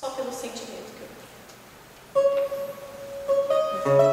só pelo sentimento que eu tenho.